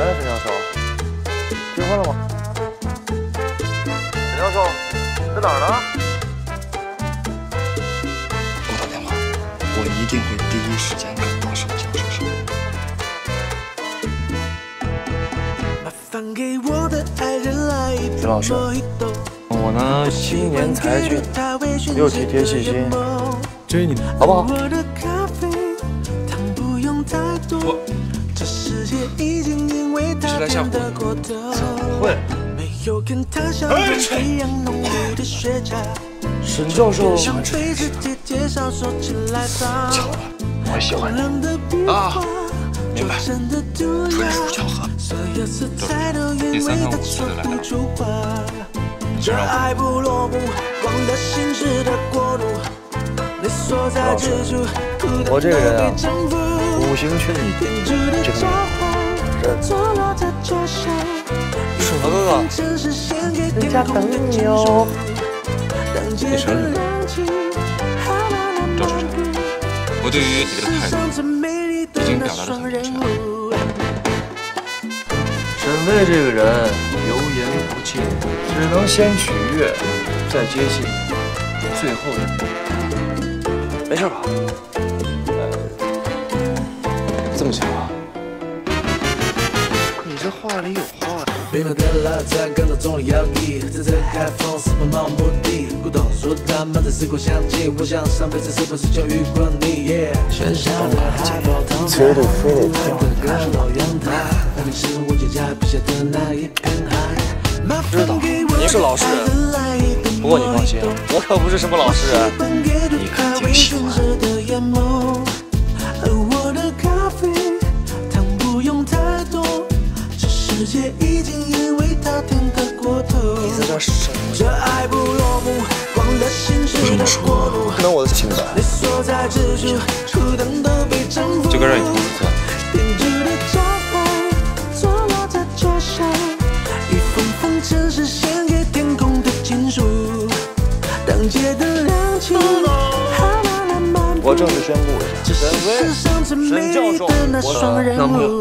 哎，沈教授，结婚了吗？沈教授，在哪儿呢？给我打电话，我一定会第一时间赶到沈教授身边。沈老师，我呢青年才俊，又体贴细心，追你好不好？我，你是来吓唬我的？怎么会？沈教授喜欢这个巧了，我喜欢你。啊，明白，纯属巧合。都是你三番五次的来打我，你真让我。老师，我这个人啊，五行缺一，这个人老哥哥，人家等你哦。你承认吗？周处长，我对于你的态度已经表达的很明确了。沈巍这个。人油盐不进，只能先取悦，再接近，最后没事吧？这话里有话。冰冷的拉赞感到中了摇曳，在目的。古董说他们在时光香气，我想上辈子是不是就遇过你？喧嚣的海报堂，其实这非得这样看到阳台，那里是我脚下笔下的那一片海。知道您是老实人，不过你放心，我可不是什么老实人。你肯定喜欢。界已经因为他甜得过头。你在这什么？这爱不落幕，光了心事的我的情感。你所在之处，都被征服。就该让你投资算了。编织的招牌，坐落在桌上，一封封城市献给天空的情书。当街的亮起，我正式宣布一下，沈巍，沈教授，我的男朋友。